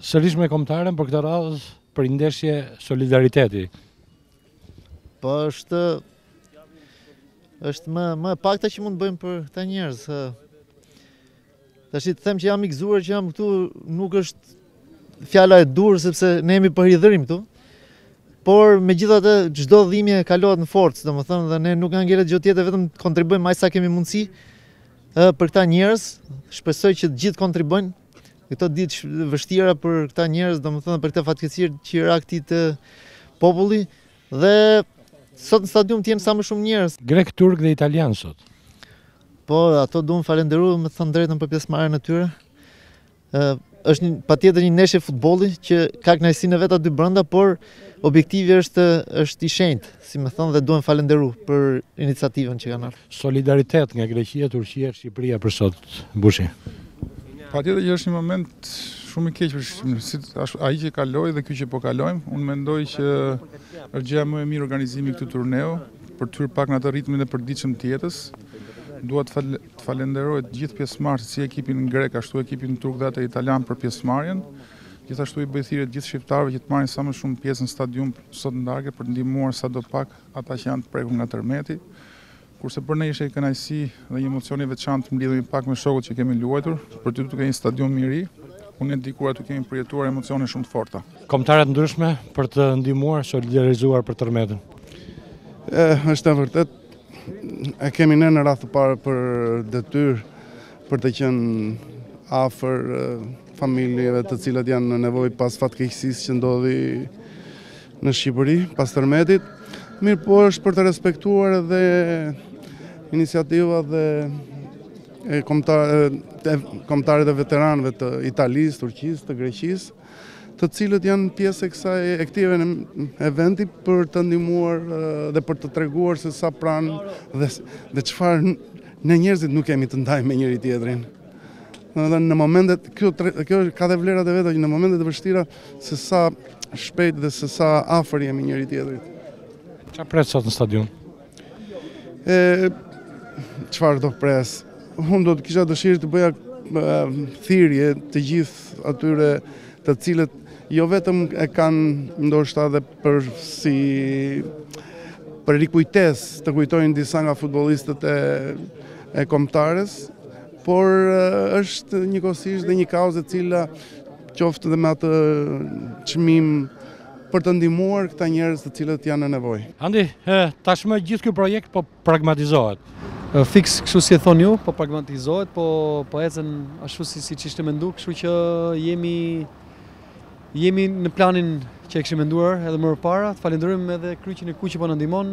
Sërish me kombëtaren për këtë radhë për një ndeshje solidariteti. Po është është më më pakta që mund të bëjmë për këta njerëz. Tash i të them që jam i gëzuar që jam këtu, nuk është fjala e duhur sepse ne jemi për hidhërim këtu. Por megjithatë çdo dhimbje kalohet në forcë, domethënë, dhe ne nuk na ngelet gjë tjetër, vetëm kontribuojmë aq sa kemi mundësi për këta njerëz, shpresoj që të gjithë kontribuojnë, Këto ditë të vështira për këta njerëz, domethënë për këtë fatkeqësi që i ra këtij populli dhe sot në stadium të jenë sa më shumë njerëz. Grek, turk dhe italian sot. Po, ato duhen falënderu, me thënë të drejtën për pjesëmarrjen e tyre. Ë është patjetër një ndeshje futbolli që ka kënaqësinë e vet aty brenda, por Objektivi është është i shenjtë, si me thënë dhe duhen falënderu për iniciativën që kanë marrë. Solidaritet nga Greqia, Turqia, Shqipëria për sot, Bushi. Patjetër që është një moment shumë i keq për Shqipërinë, si ai që kaloi dhe ky që po kalojmë, unë mendoj që është gjëja më e mirë organizimi i këtij turneu për të hyrë pak në atë ritmin e përditshëm të jetës. Dua të, fal, të falenderoj të gjithë pjesëmarrësit, si ekipin grek ashtu ekipin turk dhe atë italian për pjesëmarrjen. Gjithashtu i bëj thirrje të gjithë shqiptarëve që të marrin sa më shumë pjesë në stadium sot në darkë për të ndihmuar sadopak ata që janë të prekur nga tërmeti. Kurse për ne ishte një kënaqësi dhe një emocion i veçantë të mblidhemi pak me shokët që kemi luajtur, për te ky stadium i ri, ku ne dikur aty kemi përjetuar emocione shumë të forta. Kombëtare të ndryshme për të ndihmuar, solidarizuar për tërmetin. Ë, është e vërtetë, e kemi ne në radhë të parë për detyrë Për të qenë afër familjeve të cilat janë në nevojë pas fatkeqësisë që ndodhi në Shqipëri, pas tërmetit, mirëpo është për të respektuar edhe iniciativa dhe e kombëtares së veteranve të Italisë, Turqisë, të Greqisë, të cilët janë pjesë e kësaj e këtij eventi për të ndihmuar dhe për të treguar se sa pranë dhe dhe çfarë ne njerëzit nuk kemi të ndajmë me njëri tjetrin. Domethënë në momentet kjo kjo ka dhe vlerat e veta që në momentet e vështira se sa shpejt dhe se sa afër jemi njëri tjetrit. Çfarë pret sot në stadium? E çfarë do pres? Unë do të kisha dëshirë të bëja thirrje të gjithë atyre të cilët jo vetëm e kanë ndoshta edhe për si për rikujtesë të kujtojnë disa nga futbollistët e e kombëtares, por është njëkohësisht dhe një kauzë e cila qoftë dhe me atë çmim për të ndihmuar këta njerëz të cilët janë në nevojë. Andi, tashmë gjithë ky projekt po pragmatizohet. Fiks kështu si e thoni ju, po pragmatizohet, po po ecën ashtu si siç ishte mendu, kështu që jemi jemi në planin që e kishim menduar edhe më përpara. Falënderojmë edhe kryqin e kuq që po na ndihmon.